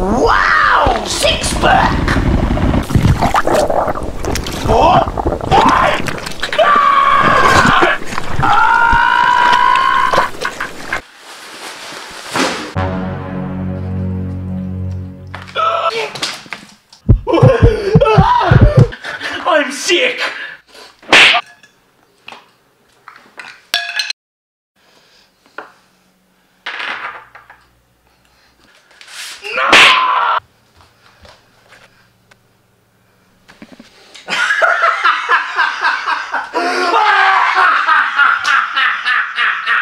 wow! Six bucks!